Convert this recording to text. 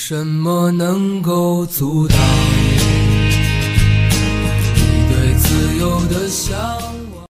什么能够阻挡你对自由的向往